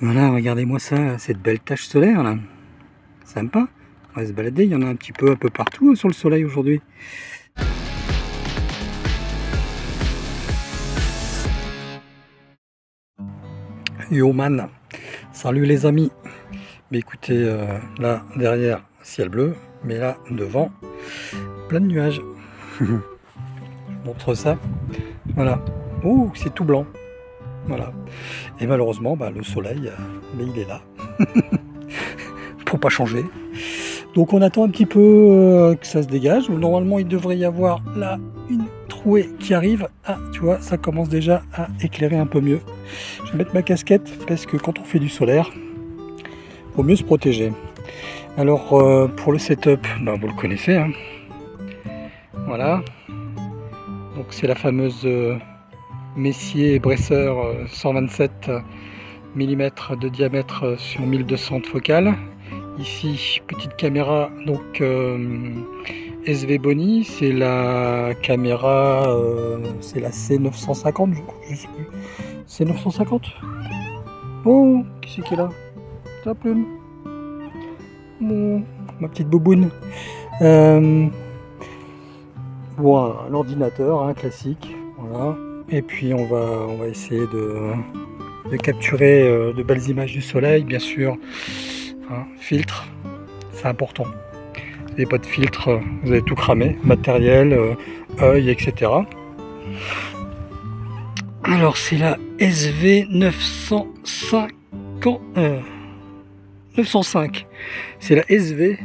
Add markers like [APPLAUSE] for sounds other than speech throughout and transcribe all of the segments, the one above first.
Voilà, regardez-moi ça, cette belle tache solaire là. Sympa. On va se balader, il y en a un petit peu un peu partout hein, sur le soleil aujourd'hui. Yo man, salut les amis. Mais écoutez, euh, là derrière ciel bleu, mais là devant plein de nuages. [LAUGHS] Je montre ça. Voilà. Oh, c'est tout blanc. Voilà. Et malheureusement, bah, le soleil, euh, mais il est là. [LAUGHS] Pour pas changer. Donc on attend un petit peu euh, que ça se dégage. Normalement, il devrait y avoir là une trouée qui arrive. Ah, tu vois, ça commence déjà à éclairer un peu mieux. Je vais mettre ma casquette parce que quand on fait du solaire, faut mieux se protéger. Alors euh, pour le setup, bah, vous le connaissez. Hein. Voilà. Donc c'est la fameuse Messier Bresseur 127 mm de diamètre sur 1200 de focale. Ici, petite caméra, donc euh, SV Boni, c'est la caméra, euh, c'est la C950, je sais plus. C950 Oh, qui c'est qui est là? Ta plume ma petite boboune. Euh, bon, un ordinateur, hein, classique, voilà. Et puis on va, on va essayer de, capturer euh, de belles images du soleil, bien sûr. Hein, filtre, c'est important. Si vous n'avez pas de filtre, vous allez tout cramer, matériel, euh, œil, etc. Alors c'est la SV 905. 905. C'est la SV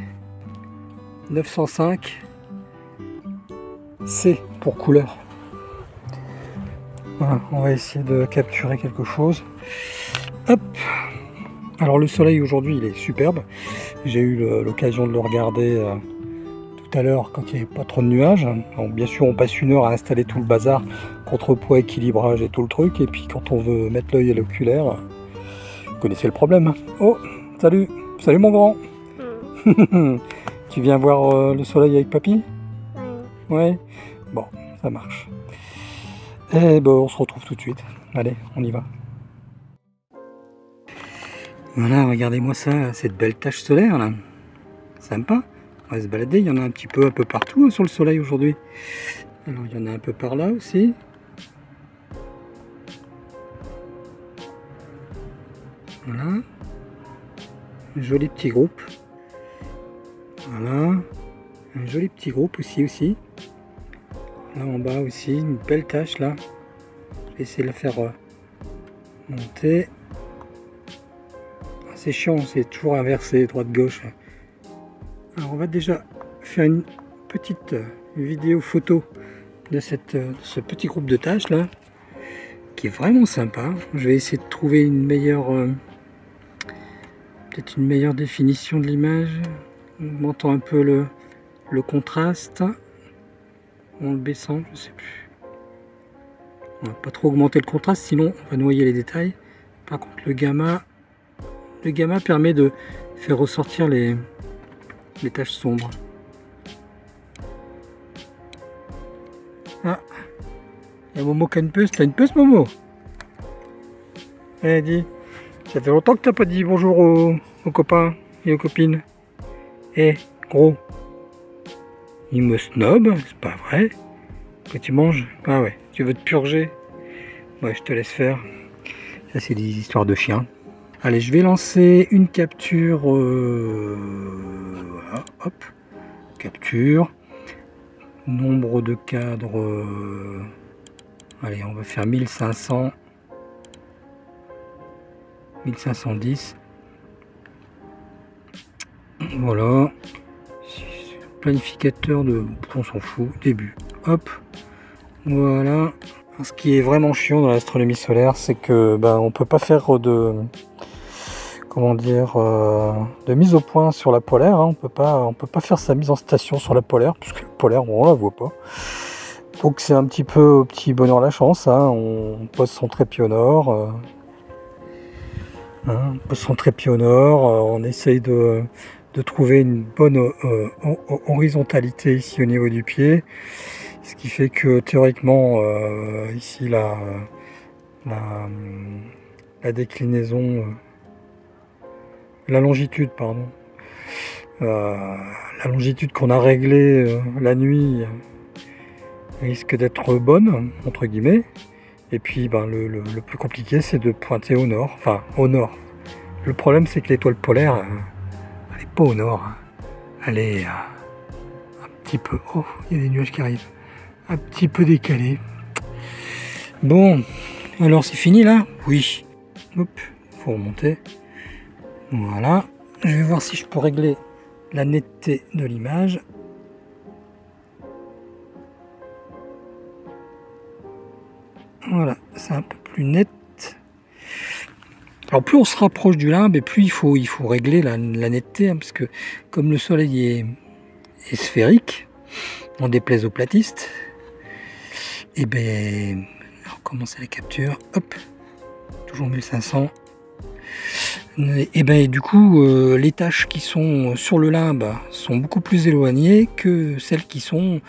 905 C pour couleur on va essayer de capturer quelque chose. Hop Alors le soleil aujourd'hui il est superbe. J'ai eu l'occasion de le regarder euh, tout à l'heure quand il n'y avait pas trop de nuages. bien sûr on passe une heure à installer tout le bazar, contrepoids, équilibrage et tout le truc. Et puis quand on veut mettre l'œil à l'oculaire, vous connaissez le problème. Oh, salut Salut mon grand hmm. [LAUGHS] Tu viens voir euh, le soleil avec papy? Ouais. Bon, ça marche. Et eh ben, on se retrouve tout de suite. Allez, on y va. Voilà, regardez-moi ça, cette belle tache solaire là. Sympa. On va se balader, il y en a un petit peu un peu partout hein, sur le soleil aujourd'hui. Alors il y en a un peu par là aussi. Voilà. Un joli petit groupe. Voilà. Un joli petit groupe aussi aussi. Là en bas aussi, une belle tache là. Je vais essayer de la faire euh, monter. Ah, c'est chiant, c'est toujours inversé, droite-gauche. Alors on va déjà faire une petite euh, vidéo photo de, euh, ce petit groupe de tâches là, qui est vraiment sympa. Je vais essayer de trouver une meilleure, peut-être une meilleure définition de l'image, augmentant un peu le contraste en le baissant, je sais plus. On va pas trop augmenter le contraste, sinon on va noyer les détails. Par contre, le gamma, le gamma permet de faire ressortir les, taches sombres. Ah, il y a Momo qui a une puce. T'as une puce, Momo? Eh, dis, ça fait longtemps que t'as pas dit bonjour aux copains et aux copines. Eh, gros, il me snob, c'est pas vrai. Que tu manges Ah ouais, tu veux te purger Ouais, je te laisse faire. Ça, c'est des histoires de chiens. Allez, je vais lancer une capture. Euh, hop. Capture. Nombre de cadres. Euh, allez, on va faire 1500. 1510. Voilà planificateur de... On s'en fout. Début. Hop. Voilà. Ce qui est vraiment chiant dans l'astronomie solaire, c'est que ben, on peut pas faire de comment dire euh, de mise au point sur la polaire. Hein. On peut pas on peut pas faire sa mise en station sur la polaire puisque la polaire on la voit pas. Donc c'est un petit peu au petit bonheur la chance. Hein. On pose son trépied au nord. Euh, hein, on pose son trépied au nord. Euh, on essaye de de trouver une bonne euh, horizontalité ici au niveau du pied. Ce qui fait que théoriquement, euh, ici, la, la, déclinaison la longitude, pardon. Euh, la longitude qu'on a réglée euh, la nuit risque d'être bonne, entre guillemets. Et puis ben, le, plus compliqué, c'est de pointer au nord. Enfin, au nord. Le problème, c'est que l'étoile polaire, pas au nord. Hein. Elle est un petit peu... Oh, il y a des nuages qui arrivent. Un petit peu décalé. Bon, alors c'est fini là? Oui. Hop, faut remonter. Voilà. Je vais voir si je peux régler la netteté de l'image. Voilà, c'est un peu plus net. Alors plus on se rapproche du limbe, et plus il faut, il faut régler la, netteté, hein, parce que comme le soleil est, sphérique, on déplaise aux platistes, et eh ben, alors commencer la capture, hop, toujours 1500. Et ben du coup, euh, les tâches qui sont sur le limbe sont beaucoup plus éloignées que celles qui sont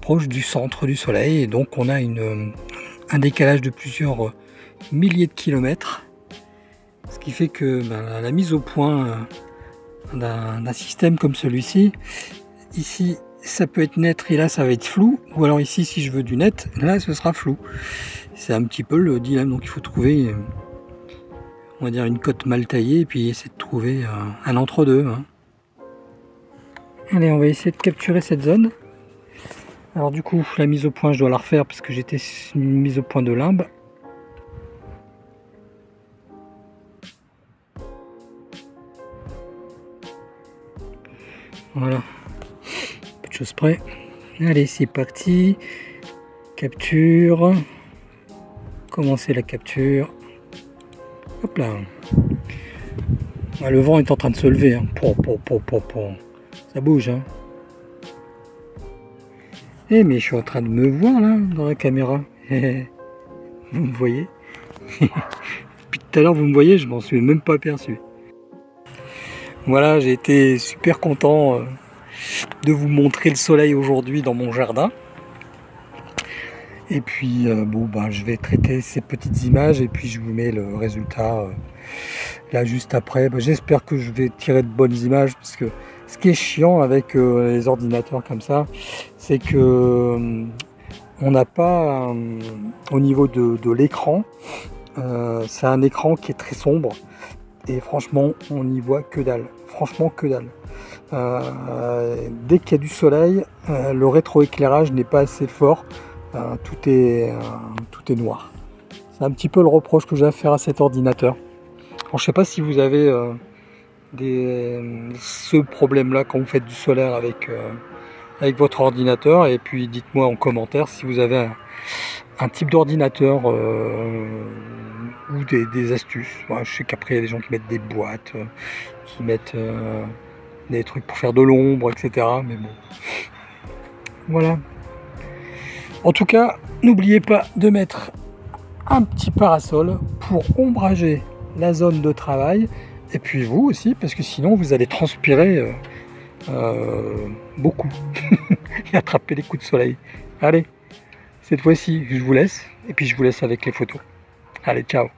proches du centre du Soleil. Et donc on a une, un décalage de plusieurs milliers de kilomètres. Ce qui fait que ben, la mise au point d'un système comme celui-ci, ici ça peut être net et là ça va être flou, ou alors ici si je veux du net, là ce sera flou. C'est un petit peu le dilemme, donc il faut trouver on va dire une cote mal taillée et puis essayer de trouver un, entre-deux. Hein. Allez, on va essayer de capturer cette zone. Alors du coup, la mise au point, je dois la refaire parce que j'étais mise au point de limbe. Voilà, peu de choses près. Allez, c'est parti. Capture. Commencer la capture? Hop là. Ah, le vent est en train de se lever. Hein. Ça bouge. Hein. Eh mais je suis en train de me voir là dans la caméra. [LAUGHS] vous me voyez? [LAUGHS] Depuis tout à l'heure vous me voyez, je m'en suis même pas aperçu. Voilà, j'ai été super content euh, de vous montrer le soleil aujourd'hui dans mon jardin. Et puis euh, bon ben je vais traiter ces petites images et puis je vous mets le résultat euh, là juste après. Ben, j'espère que je vais tirer de bonnes images parce que ce qui est chiant avec les ordinateurs comme ça, c'est que on n'a pas au niveau de, de l'écran, c'est un écran qui est très sombre et franchement on n'y voit que dalle. Franchement que dalle. dès qu'il y a du soleil, le rétroéclairage n'est pas assez fort euh, tout, est, euh, tout est noir. C'est un petit peu le reproche que j'ai à faire à cet ordinateur. je ne sais pas si vous avez euh, des, ce problème-là quand vous faites du solaire avec, avec votre ordinateur. Et puis dites-moi en commentaire si vous avez un, type d'ordinateur ou des, astuces. je sais qu'après il y a des gens qui mettent des boîtes, qui mettent des trucs pour faire de l'ombre, etc. Mais bon. Voilà. En tout cas, n'oubliez pas de mettre un petit parasol pour ombrager la zone de travail et puis vous aussi parce que sinon vous allez transpirer euh, euh, beaucoup [LAUGHS] et attraper les coups de soleil. Allez, cette fois-ci je vous laisse et puis je vous laisse avec les photos. Allez, ciao